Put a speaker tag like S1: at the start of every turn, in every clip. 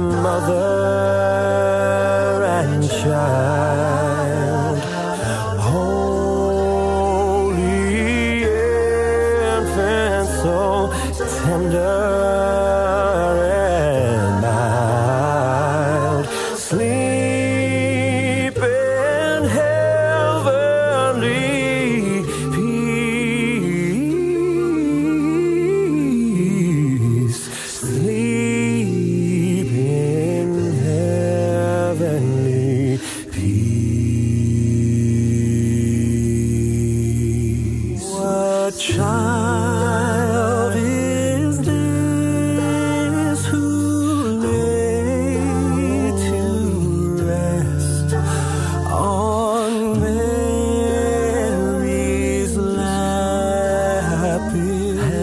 S1: mother and child. Holy infant, so tender.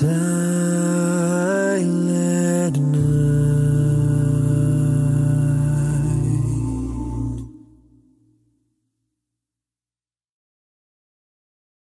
S1: time.